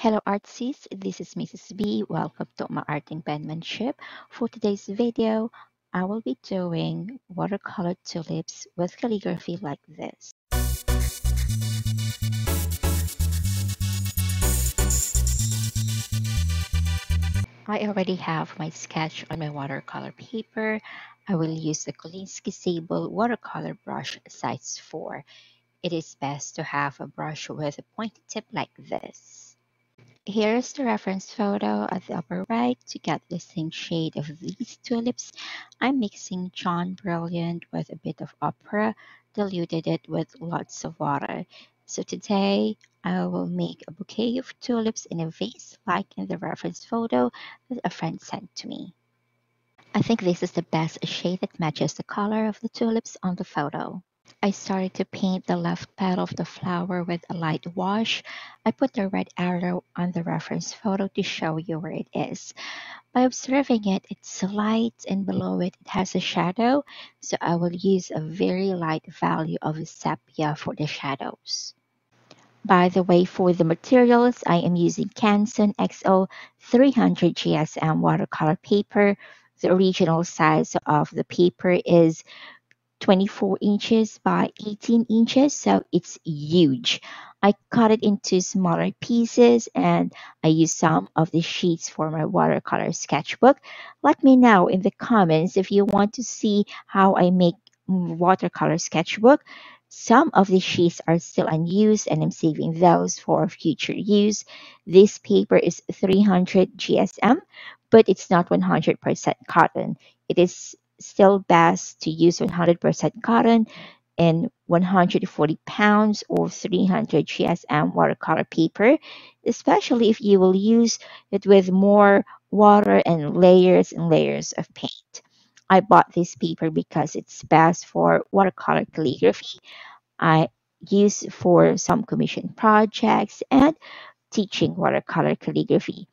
Hello artsies, this is Mrs. B. Welcome to Umaarteng penmanship. For today's video, I will be doing watercolor tulips with calligraphy like this. I already have my sketch on my watercolor paper. I will use the Kolinsky Sable watercolor brush size 4. It is best to have a brush with a pointed tip like this. Here is the reference photo at the upper right to get the same shade of these tulips. I'm mixing Jaune Brilliant with a bit of opera, diluted it with lots of water. So today I will make a bouquet of tulips in a vase like in the reference photo that a friend sent to me. I think this is the best shade that matches the color of the tulips on the photo. I started to paint the left petal of the flower with a light wash. I put the red arrow on the reference photo to show you where it is. By observing it, it's light and below it, it has a shadow. So I will use a very light value of sepia for the shadows. By the way, for the materials, I am using Canson XL 300 GSM watercolor paper. The original size of the paper is 24 inches by 18 inches so it's huge I cut it into smaller pieces and I use some of the sheets for my watercolor sketchbook. Let me know in the comments if you want to see how I make watercolor sketchbook. Some of the sheets are still unused and I'm saving those for future use. This paper is 300 GSM, but it's not 100% cotton. It is still best to use 100% cotton and 140 pounds or 300 GSM watercolor paper, especially if you will use it with more water and layers and layers of paint. I bought this paper because it's best for watercolor calligraphy. I use for some commission projects and teaching watercolor calligraphy.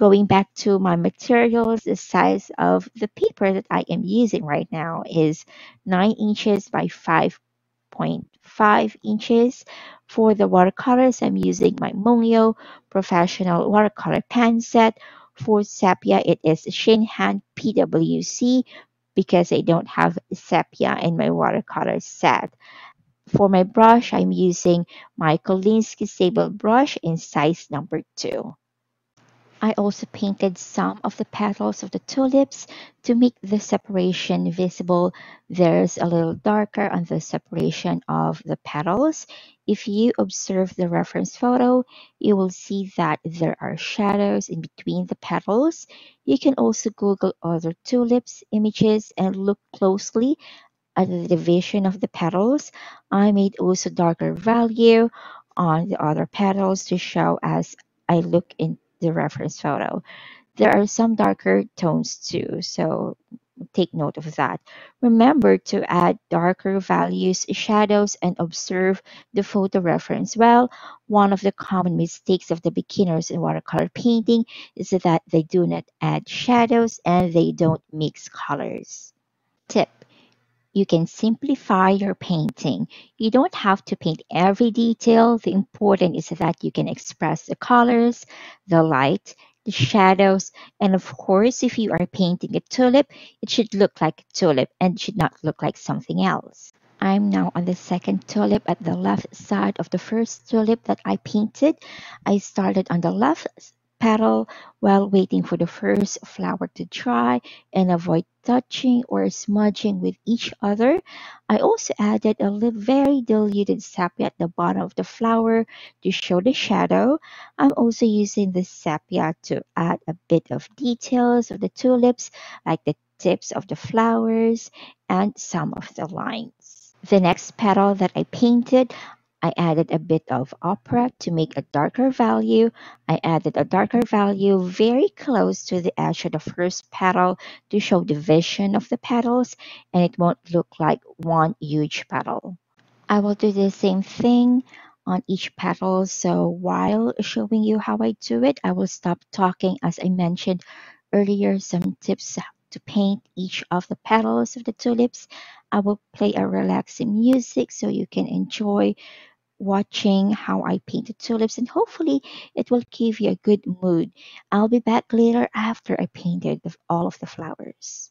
Going back to my materials, the size of the paper that I am using right now is 9 inches by 5.5 inches. For the watercolors, I'm using my Mungyo Professional Watercolor Pan Set. For sepia, it is Shinhan PWC because I don't have sepia in my watercolor set. For my brush, I'm using my Kolinsky Sable brush in size number 2. I also painted some of the petals of the tulips to make the separation visible. There's a little darker on the separation of the petals. If you observe the reference photo, you will see that there are shadows in between the petals. You can also Google other tulips images and look closely at the division of the petals. I made also darker value on the other petals to show as I look in the reference photo. There are some darker tones too, so take note of that. Remember to add darker values, shadows, and observe the photo reference well. One of the common mistakes of the beginners in watercolor painting is that they do not add shadows and they don't mix colors. Tip you can simplify your painting. You don't have to paint every detail. The important is that you can express the colors, the light, the shadows, and of course, if you are painting a tulip, it should look like a tulip and should not look like something else. I'm now on the second tulip at the left side of the first tulip that I painted. I started on the left petal while waiting for the first flower to dry and avoid touching or smudging with each other. I also added a very diluted sepia at the bottom of the flower to show the shadow. I'm also using the sepia to add a bit of details of the tulips like the tips of the flowers and some of the lines. The next petal that I painted, I added a bit of opera to make a darker value. I added a darker value very close to the edge of the first petal to show the vision of the petals and it won't look like one huge petal. I will do the same thing on each petal. So while showing you how I do it, I will stop talking as I mentioned earlier some tips to paint each of the petals of the tulips. I will play a relaxing music so you can enjoy watching how I painted tulips and hopefully it will give you a good mood. I'll be back later after I painted the, all of the flowers.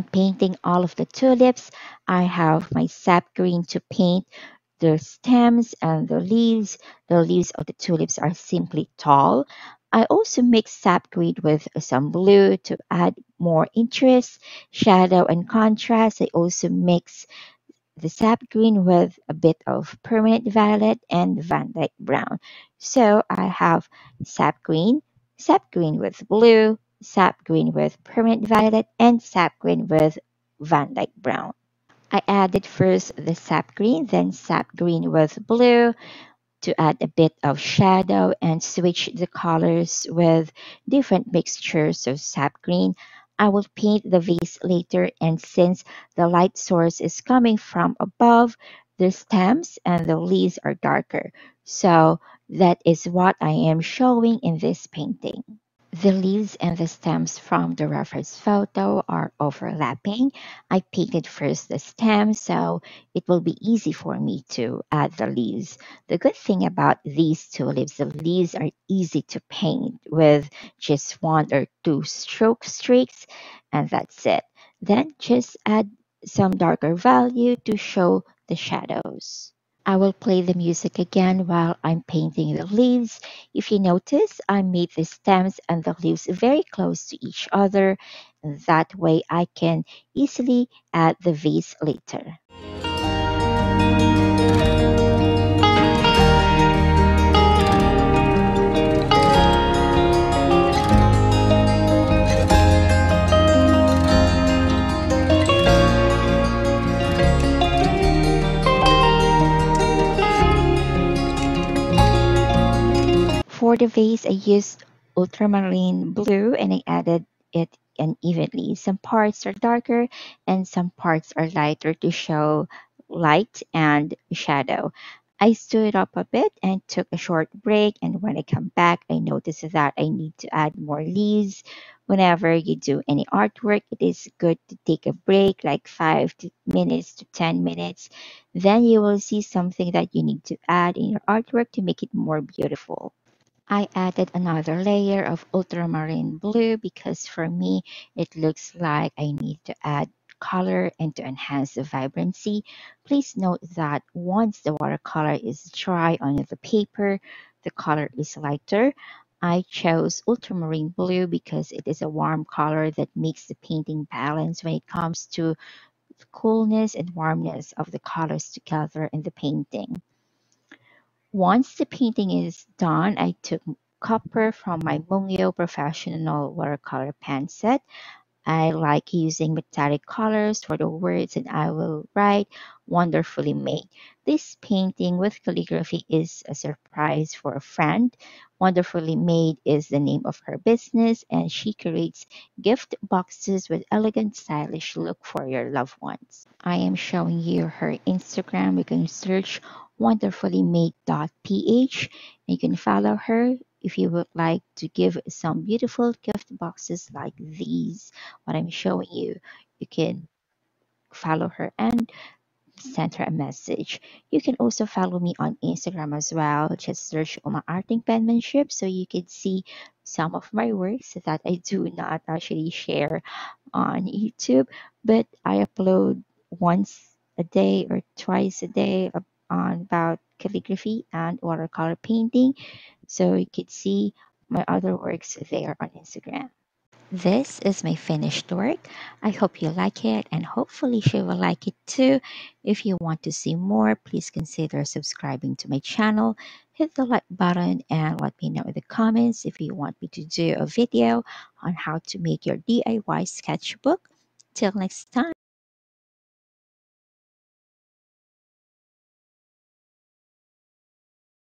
Painting all of the tulips, I have my sap green to paint the stems and the leaves. The leaves of the tulips are simply tall. I also mix sap green with some blue to add more interest, shadow, and contrast. I also mix the sap green with a bit of permanent violet and Van Dyke brown. So I have sap green, sap green with blue, sap green with permanent violet, and sap green with Van Dyke brown. I added first the sap green, then sap green with blue, to add a bit of shadow and switch the colors with different mixtures of sap green. I will paint the vase later and since the light source is coming from above, the stems and the leaves are darker. So that is what I am showing in this painting. The leaves and the stems from the reference photo are overlapping. I painted first the stems so it will be easy for me to add the leaves. The good thing about these two leaves, the leaves are easy to paint with just one or two stroke streaks and that's it. Then just add some darker value to show the shadows. I will play the music again while I'm painting the leaves. If you notice, I made the stems and the leaves very close to each other. That way I can easily add the vase later. For the vase, I used ultramarine blue and I added it unevenly. Some parts are darker and some parts are lighter to show light and shadow. I stood up a bit and took a short break. And when I come back, I noticed that I need to add more leaves. Whenever you do any artwork, it is good to take a break, like five to minutes to 10 minutes. Then you will see something that you need to add in your artwork to make it more beautiful. I added another layer of ultramarine blue because for me it looks like I need to add color and to enhance the vibrancy. Please note that once the watercolor is dry on the paper, the color is lighter. I chose ultramarine blue because it is a warm color that makes the painting balance when it comes to the coolness and warmness of the colors together in the painting. Once the painting is done, I took copper from my Mungyo Professional Watercolor Pan set. I like using metallic colors for the words and I will write wonderfully made. This painting with calligraphy is a surprise for a friend. Wonderfully Made is the name of her business and she creates gift boxes with elegant stylish look for your loved ones. I am showing you her Instagram. You can search wonderfullymade.ph you can follow her if you would like to give some beautiful gift boxes like these what i'm showing you. You can follow her and send her a message. You can also follow me on instagram as well. Just search Umaarteng Penmanship so you can see some of my works that i do not actually share on youtube but i upload once a day or twice a day on about calligraphy and watercolor painting. So you could see my other works there on Instagram. This is my finished work. I hope you like it and hopefully she will like it too. If you want to see more, please consider subscribing to my channel. Hit the like button and let me know in the comments if you want me to do a video on how to make your DIY sketchbook. Till next time.